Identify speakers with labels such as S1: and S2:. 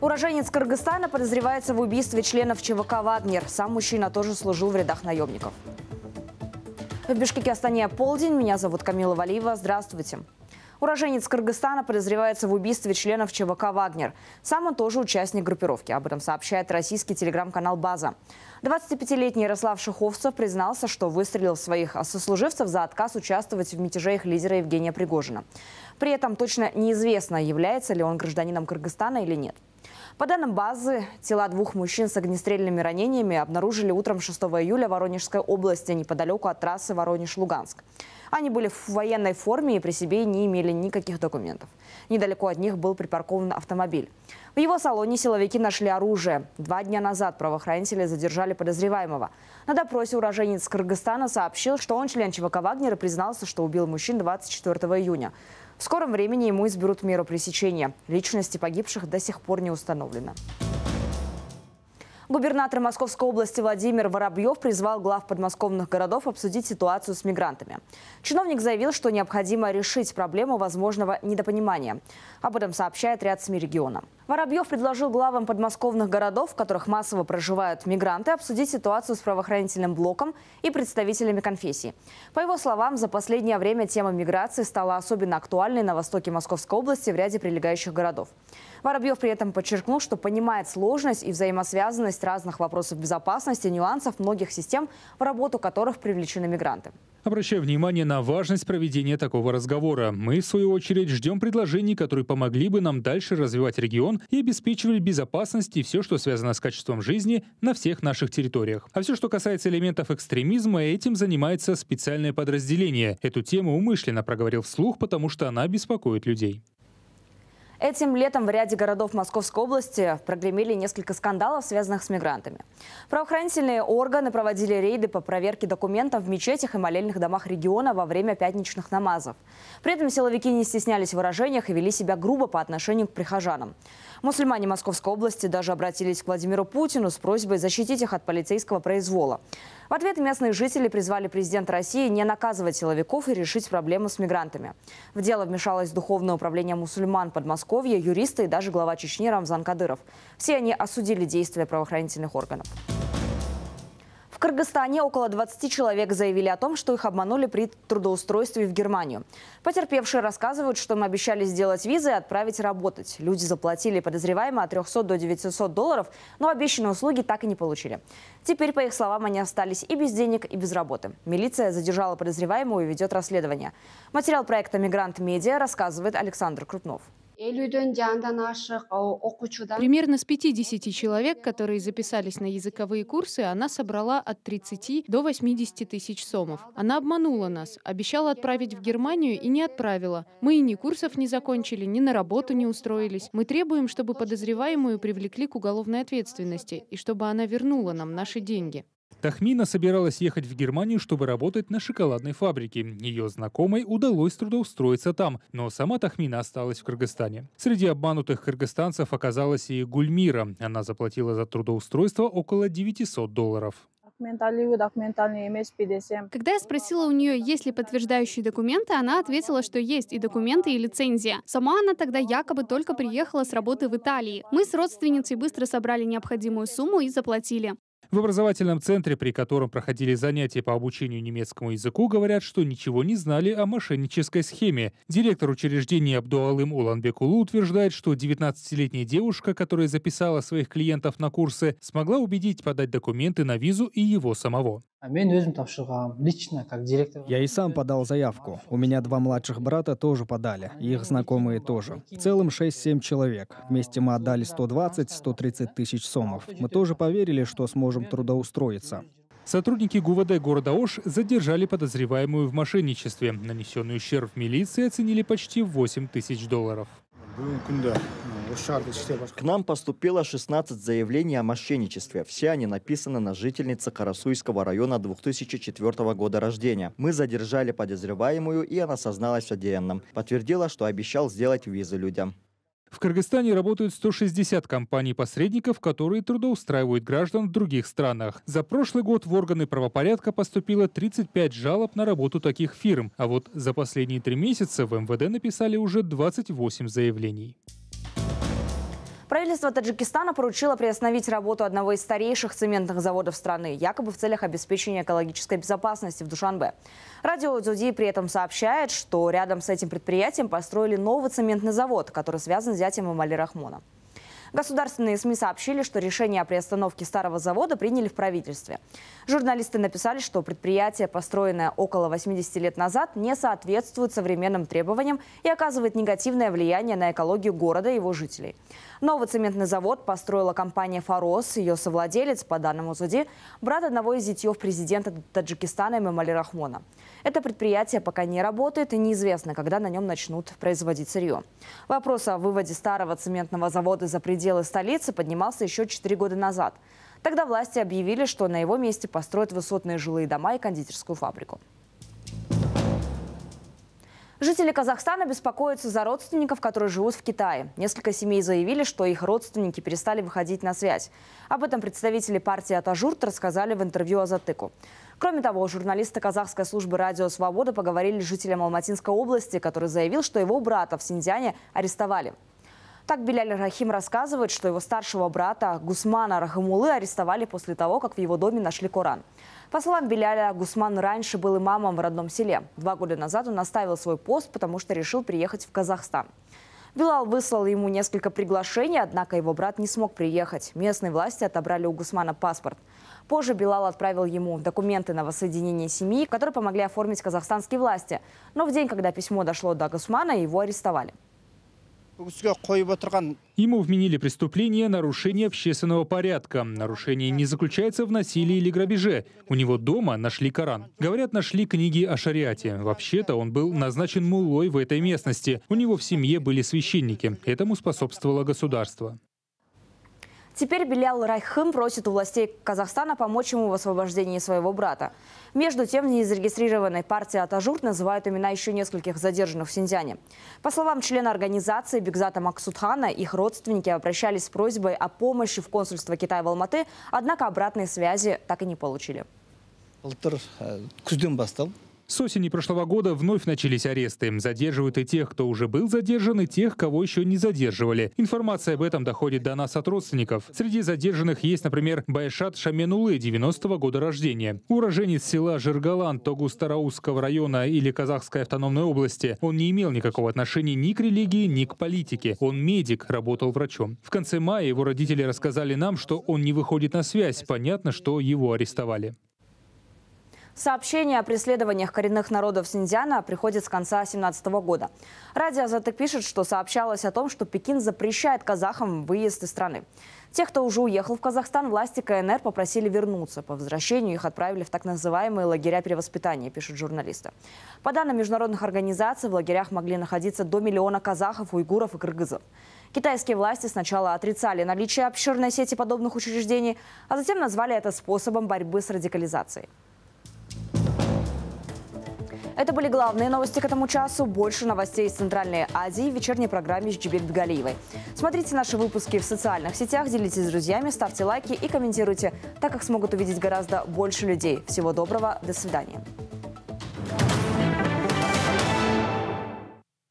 S1: Уроженец Кыргызстана подозревается в убийстве членов ЧВК «Вагнер». Сам мужчина тоже служил в рядах наемников. В Бишкеке Астане полдень. Меня зовут Камила Валиева. Здравствуйте. Уроженец Кыргызстана подозревается в убийстве членов ЧВК «Вагнер». Сам он тоже участник группировки. Об этом сообщает российский телеграм-канал «База». 25-летний Ярослав Шиховцев признался, что выстрелил в своих сослуживцев за отказ участвовать в мятеже их лидера Евгения Пригожина. При этом точно неизвестно, является ли он гражданином Кыргызстана или нет. По данным базы, тела двух мужчин с огнестрельными ранениями обнаружили утром 6 июля в Воронежской области, неподалеку от трассы Воронеж-Луганск. Они были в военной форме и при себе не имели никаких документов. Недалеко от них был припаркован автомобиль. В его салоне силовики нашли оружие. Два дня назад правоохранители задержали подозреваемого. На допросе уроженец Кыргызстана сообщил, что он член ЧВК «Вагнер» и признался, что убил мужчин 24 июня. В скором времени ему изберут меру пресечения. Личности погибших до сих пор не установлено. Губернатор Московской области Владимир Воробьев призвал глав подмосковных городов обсудить ситуацию с мигрантами. Чиновник заявил, что необходимо решить проблему возможного недопонимания. Об этом сообщает ряд СМИ региона. Воробьев предложил главам подмосковных городов, в которых массово проживают мигранты, обсудить ситуацию с правоохранительным блоком и представителями конфессий. По его словам, за последнее время тема миграции стала особенно актуальной на востоке Московской области в ряде прилегающих городов. Воробьев при этом подчеркнул, что понимает сложность и взаимосвязанность разных вопросов безопасности, нюансов многих систем, в работу которых привлечены мигранты.
S2: Обращаю внимание на важность проведения такого разговора. Мы, в свою очередь, ждем предложений, которые помогли бы нам дальше развивать регион и обеспечивали безопасность и все, что связано с качеством жизни на всех наших территориях. А все, что касается элементов экстремизма, этим занимается специальное подразделение. Эту тему умышленно проговорил вслух, потому что она беспокоит людей.
S1: Этим летом в ряде городов Московской области прогремели несколько скандалов, связанных с мигрантами. Правоохранительные органы проводили рейды по проверке документов в мечетях и молельных домах региона во время пятничных намазов. При этом силовики не стеснялись в выражениях и вели себя грубо по отношению к прихожанам. Мусульмане Московской области даже обратились к Владимиру Путину с просьбой защитить их от полицейского произвола. В ответ местные жители призвали президента России не наказывать силовиков и решить проблему с мигрантами. В дело вмешалось Духовное управление мусульман Подмосковья, юристы и даже глава Чечни Рамзан Кадыров. Все они осудили действия правоохранительных органов. В Кыргызстане около 20 человек заявили о том, что их обманули при трудоустройстве в Германию. Потерпевшие рассказывают, что им обещали сделать визы и отправить работать. Люди заплатили подозреваемо от 300 до 900 долларов, но обещанные услуги так и не получили. Теперь, по их словам, они остались и без денег, и без работы. Милиция задержала подозреваемого и ведет расследование. Материал проекта «Мигрант Медиа» рассказывает Александр Крупнов.
S3: Примерно с 50 человек, которые записались на языковые курсы, она собрала от 30 до 80 тысяч сомов. Она обманула нас, обещала отправить в Германию и не отправила. Мы и ни курсов не закончили, ни на работу не устроились. Мы требуем, чтобы подозреваемую привлекли к уголовной ответственности и чтобы она вернула нам наши деньги.
S2: Тахмина собиралась ехать в Германию, чтобы работать на шоколадной фабрике. Ее знакомой удалось трудоустроиться там, но сама Тахмина осталась в Кыргызстане. Среди обманутых кыргызстанцев оказалась и Гульмира. Она заплатила за трудоустройство около 900 долларов.
S3: Когда я спросила у нее, есть ли подтверждающие документы, она ответила, что есть и документы, и лицензия. Сама она тогда якобы только приехала с работы в Италии. Мы с родственницей быстро собрали необходимую сумму и заплатили.
S2: В образовательном центре, при котором проходили занятия по обучению немецкому языку, говорят, что ничего не знали о мошеннической схеме. Директор учреждения Абдуалым Уланбекулу утверждает, что 19-летняя девушка, которая записала своих клиентов на курсы, смогла убедить подать документы на визу и его самого.
S4: А лично, как директор.
S5: Я и сам подал заявку. У меня два младших брата тоже подали, и их знакомые тоже. В целом 6-7 человек. Вместе мы отдали 120-130 тысяч сомов. Мы тоже поверили, что сможем трудоустроиться.
S2: Сотрудники ГУВД города Ош задержали подозреваемую в мошенничестве. Нанесенный ущерб милиции оценили почти 8 тысяч долларов.
S6: К нам поступило 16 заявлений о мошенничестве. Все они написаны на жительнице Карасуйского района 2004 года рождения. Мы задержали подозреваемую, и она созналась в содеянном. Подтвердила, что обещал сделать визы людям.
S2: В Кыргызстане работают 160 компаний-посредников, которые трудоустраивают граждан в других странах. За прошлый год в органы правопорядка поступило 35 жалоб на работу таких фирм, а вот за последние три месяца в МВД написали уже 28 заявлений.
S1: Правительство Таджикистана поручило приостановить работу одного из старейших цементных заводов страны, якобы в целях обеспечения экологической безопасности в Душанбе. Радио Дзуди при этом сообщает, что рядом с этим предприятием построили новый цементный завод, который связан с зятем Эмали Рахмона. Государственные СМИ сообщили, что решение о приостановке старого завода приняли в правительстве. Журналисты написали, что предприятие, построенное около 80 лет назад, не соответствует современным требованиям и оказывает негативное влияние на экологию города и его жителей. Новый цементный завод построила компания «Форос». Ее совладелец, по данному суде, брат одного из зятьев президента Таджикистана Мемали Рахмона. Это предприятие пока не работает и неизвестно, когда на нем начнут производить сырье. Вопрос о выводе старого цементного завода за пределы столицы поднимался еще 4 года назад. Тогда власти объявили, что на его месте построят высотные жилые дома и кондитерскую фабрику. Жители Казахстана беспокоятся за родственников, которые живут в Китае. Несколько семей заявили, что их родственники перестали выходить на связь. Об этом представители партии «Атажурт» рассказали в интервью Азатыку. Кроме того, журналисты казахской службы «Радио Свобода» поговорили с жителем Алматинской области, который заявил, что его брата в Синьцзяне арестовали. Так Беляль Рахим рассказывает, что его старшего брата Гусмана Рахимулы арестовали после того, как в его доме нашли Коран. По словам Беляля, Гусман раньше был имамом в родном селе. Два года назад он оставил свой пост, потому что решил приехать в Казахстан. Билал выслал ему несколько приглашений, однако его брат не смог приехать. Местные власти отобрали у Гусмана паспорт. Позже Билал отправил ему документы на воссоединение семьи, которые помогли оформить казахстанские власти. Но в день, когда письмо дошло до Гусмана, его арестовали.
S2: Ему вменили преступление нарушения общественного порядка. Нарушение не заключается в насилии или грабеже. У него дома нашли Коран. Говорят, нашли книги о шариате. Вообще-то он был назначен мулой в этой местности. У него в семье были священники. Этому способствовало государство.
S1: Теперь Белял Райхым просит у властей Казахстана помочь ему в освобождении своего брата. Между тем, в незарегистрированной партии «Атажур» называют имена еще нескольких задержанных в Синьцзяне. По словам члена организации Бигзата Максудхана, их родственники обращались с просьбой о помощи в консульство Китая в Алматы, однако обратной связи так и не получили.
S2: С осени прошлого года вновь начались аресты. Задерживают и тех, кто уже был задержан, и тех, кого еще не задерживали. Информация об этом доходит до нас от родственников. Среди задержанных есть, например, Байшат Шаменулы, 90-го года рождения. Уроженец села Жиргалан Тогуз-Тарауского района Или-Казахской автономной области. Он не имел никакого отношения ни к религии, ни к политике. Он медик, работал врачом. В конце мая его родители рассказали нам, что он не выходит на связь. Понятно, что его арестовали.
S1: Сообщение о преследованиях коренных народов Синьцзяна приходит с конца 2017 года. Радио «Азатык» пишет, что сообщалось о том, что Пекин запрещает казахам выезд из страны. Тех, кто уже уехал в Казахстан, власти КНР попросили вернуться. По возвращению их отправили в так называемые лагеря перевоспитания, пишут журналисты. По данным международных организаций, в лагерях могли находиться до миллиона казахов, уйгуров и кыргызов. Китайские власти сначала отрицали наличие обширной сети подобных учреждений, а затем назвали это способом борьбы с радикализацией. Это были главные новости к этому часу. Больше новостей из Центральной Азии в вечерней программе с Джибек Бегалиевой. Смотрите наши выпуски в социальных сетях, делитесь с друзьями, ставьте лайки и комментируйте, так как смогут увидеть гораздо больше людей. Всего доброго, до свидания.